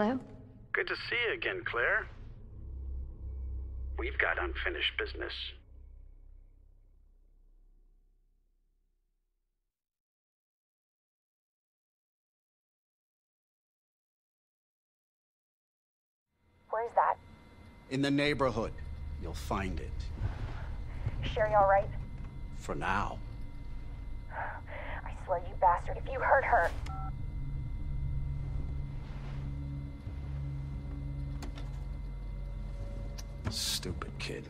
Hello? Good to see you again, Claire. We've got unfinished business. Where's that? In the neighborhood. You'll find it. Sherry all right? For now. I swear, you bastard, if you hurt her. Stupid kid.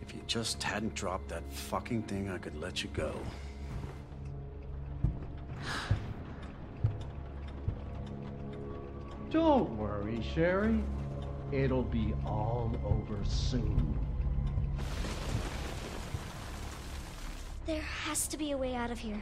If you just hadn't dropped that fucking thing, I could let you go. Don't worry, Sherry. It'll be all over soon. There has to be a way out of here.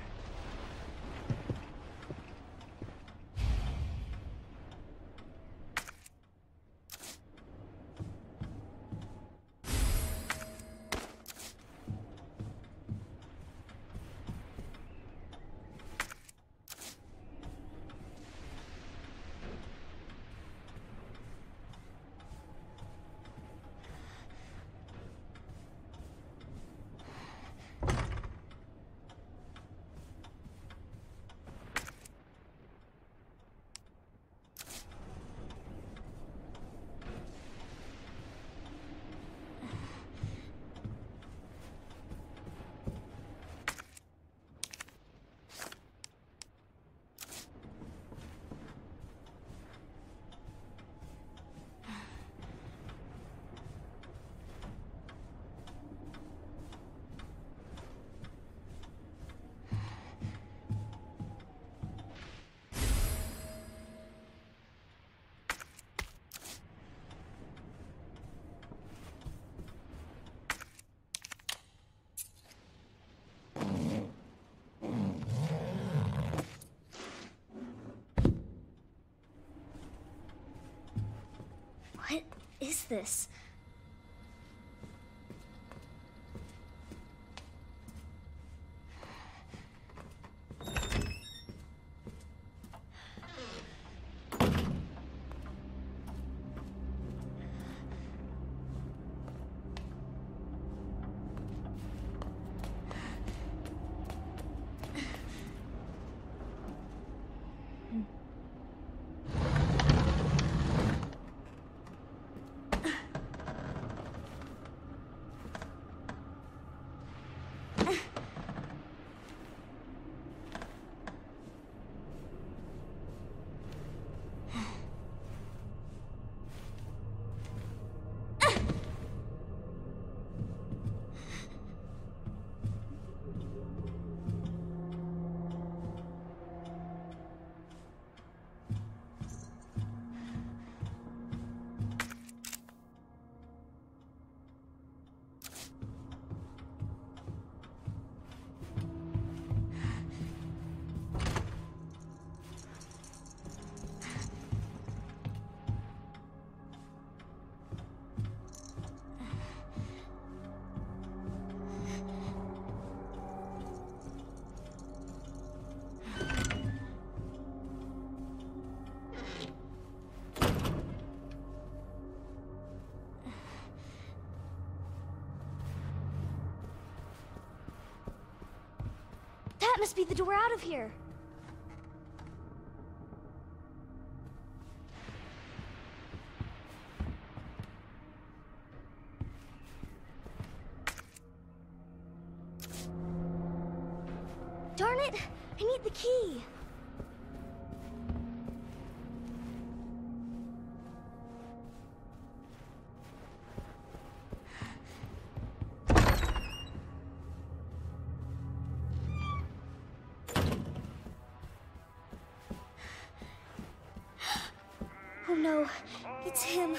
What is this? Must be the door out of here. No, it's him.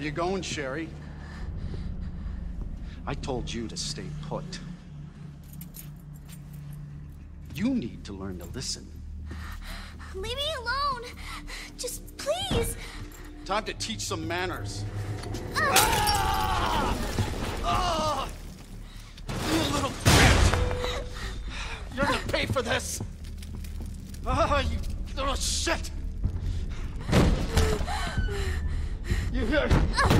Where you going, Sherry? I told you to stay put. You need to learn to listen. Leave me alone. Just please. Time to teach some manners. Ah! Ah! Ah! You little bitch! You're gonna pay for this! Ah.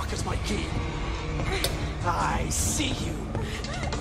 Fuck is my key? I see you.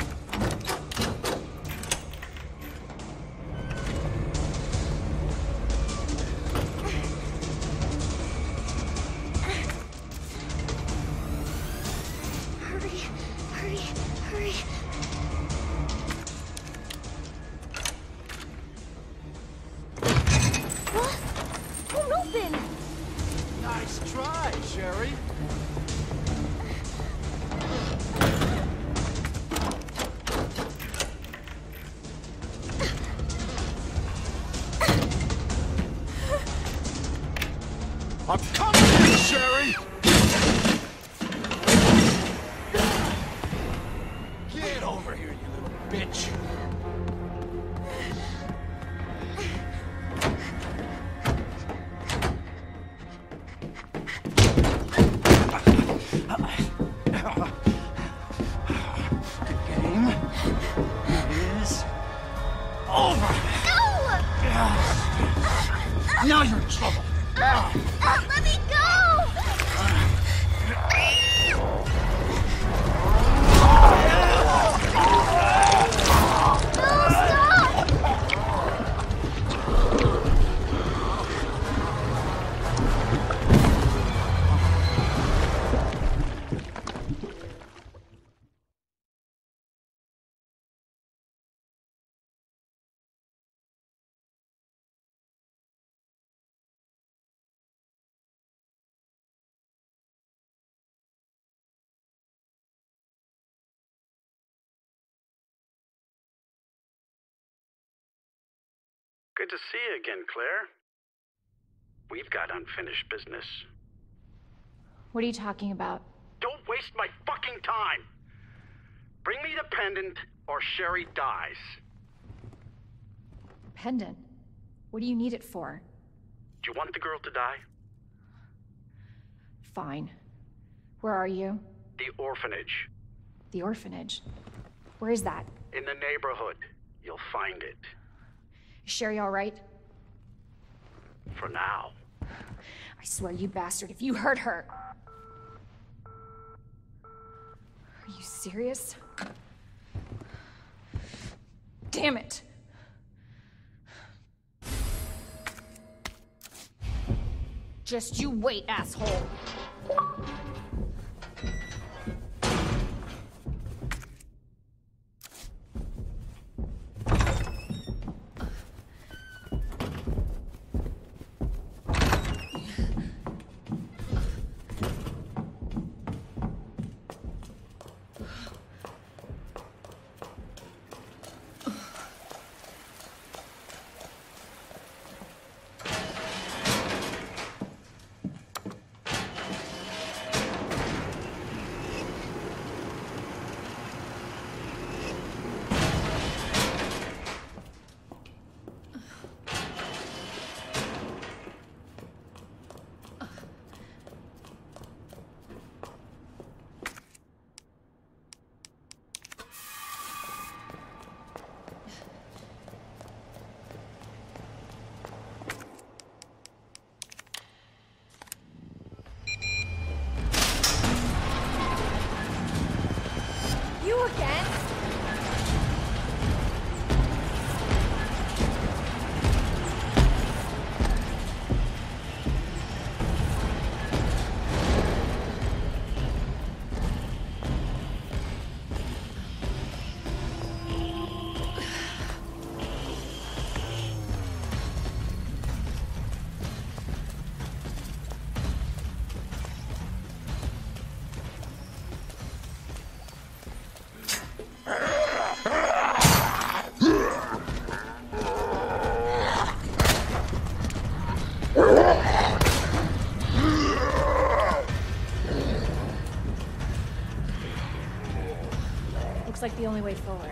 Good to see you again, Claire. We've got unfinished business. What are you talking about? Don't waste my fucking time! Bring me the pendant, or Sherry dies. Pendant? What do you need it for? Do you want the girl to die? Fine. Where are you? The orphanage. The orphanage. Where is that? In the neighborhood. You'll find it. Sherry all right? For now. I swear, you bastard, if you hurt her... Are you serious? Damn it! Just you wait, asshole. Looks like the only way forward.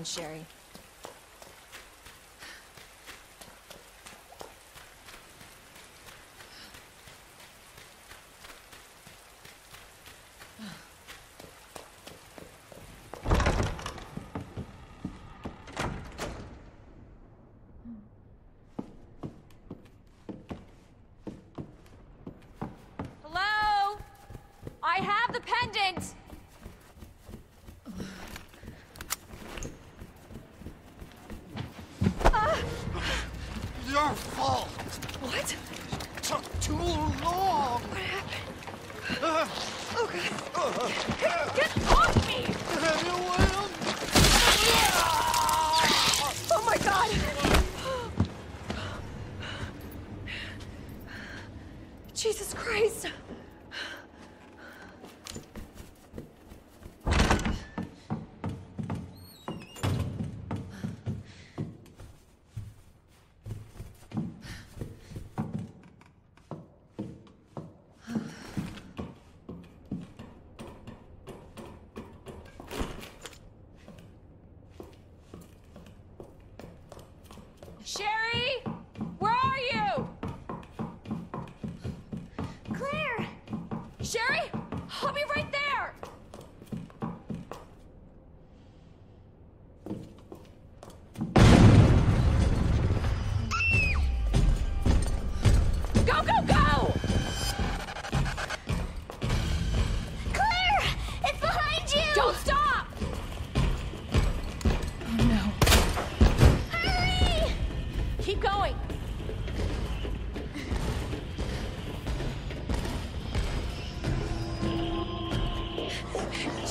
On, Sherry.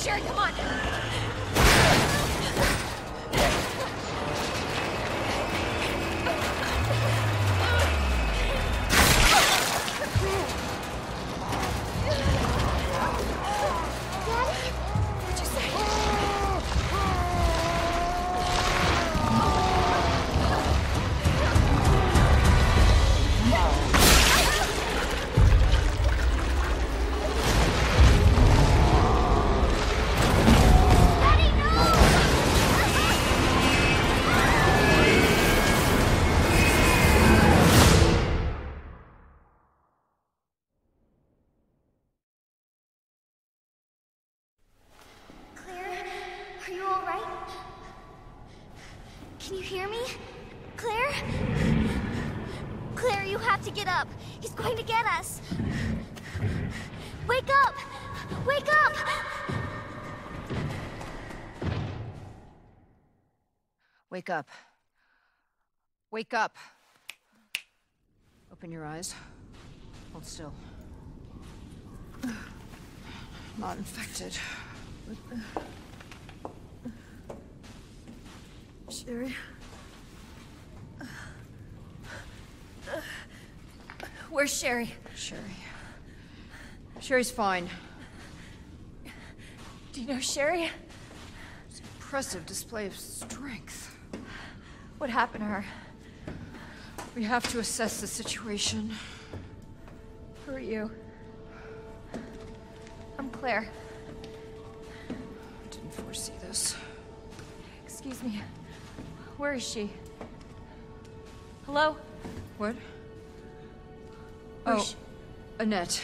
Sherry, come on. Up. He's going to get us. Wake up! Wake up! Wake up. Wake up. Open your eyes. Hold still. Not infected. Sherry? Where's Sherry? Sherry. Sherry's fine. Do you know Sherry? It's Impressive display of strength. What happened to her? We have to assess the situation. Who are you? I'm Claire. I didn't foresee this. Excuse me. Where is she? Hello? What? Oh, Annette.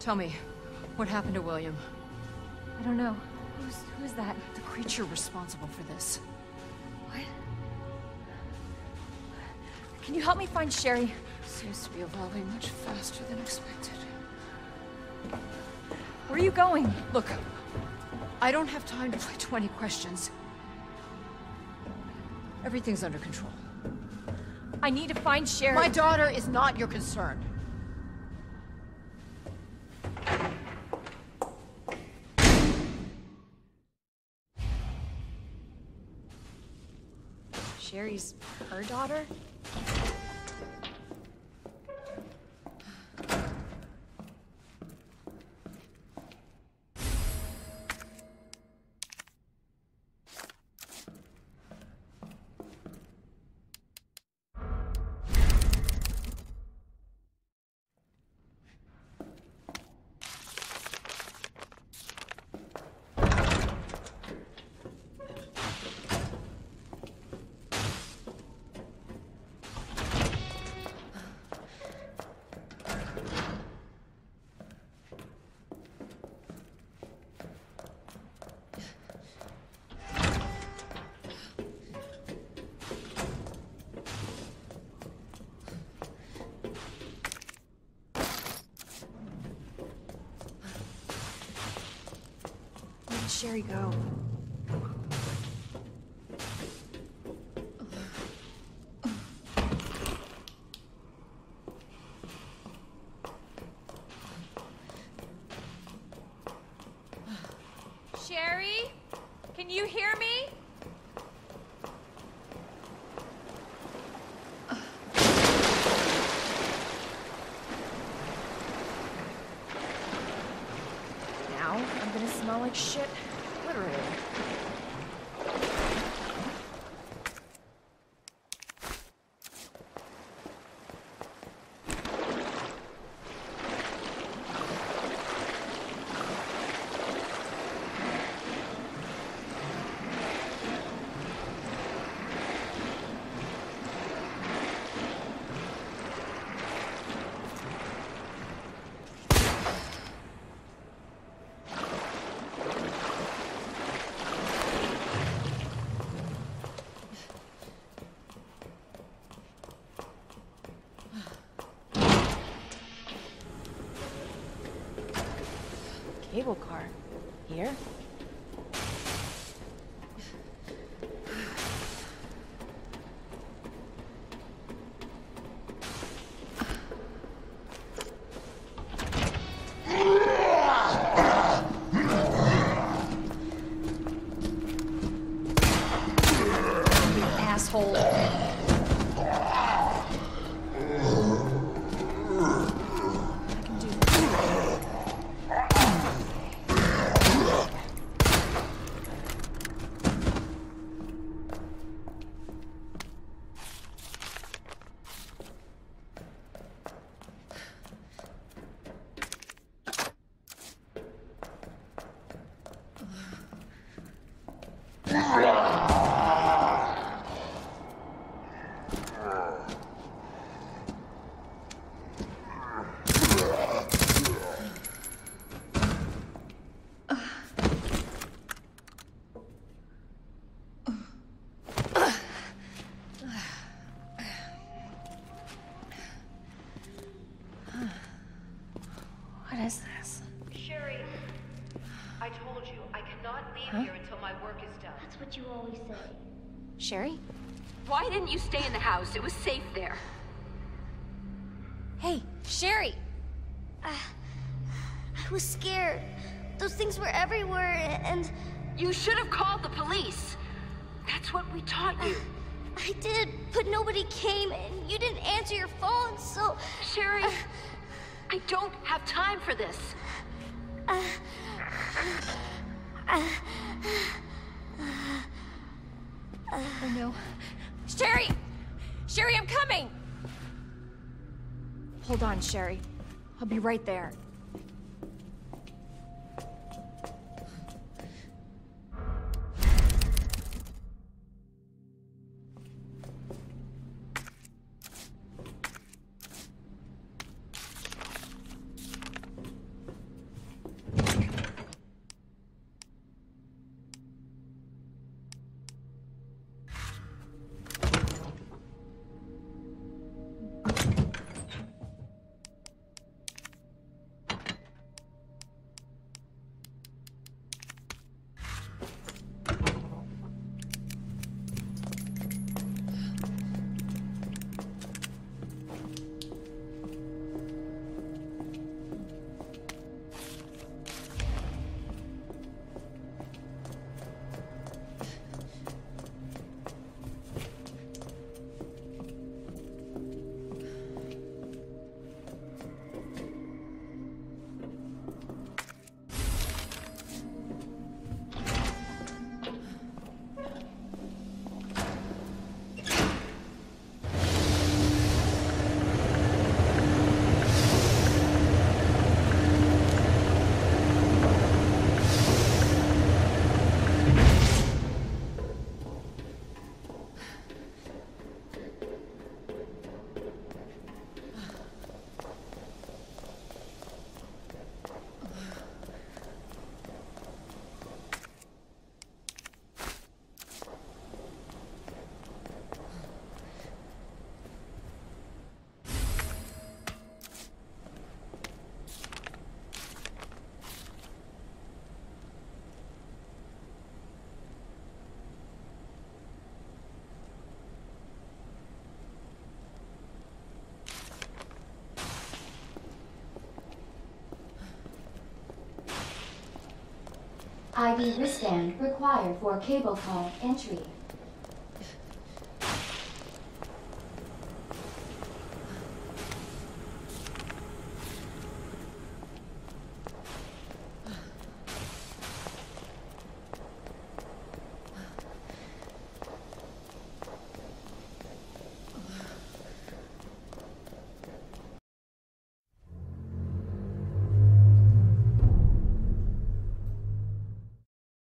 Tell me, what happened to William? I don't know. Who's who's that? The creature responsible for this. What? Can you help me find Sherry? Seems to be evolving much faster than expected. Where are you going? Look, I don't have time to play 20 questions. Everything's under control. I need to find Sherry. My daughter is not your concern. Sherry's her daughter? Sherry go? Sherry? Can you hear me? Now I'm gonna smell like shit. Cable car. Here? You asshole. I can do this. What is this? Sherry, I told you, I cannot leave here until my work is done. That's what you always say. Sherry? Why didn't you stay in the house? It was safe there. Hey, Sherry! Uh, I was scared. Those things were everywhere, and You should have called the police. That's what we taught you. I did, but nobody came, and you didn't answer your phone, so. Sherry, uh, I don't have time for this. Uh, oh no. Sherry! Sherry, I'm coming! Hold on, Sherry. I'll be right there. ID wristband required for cable car entry.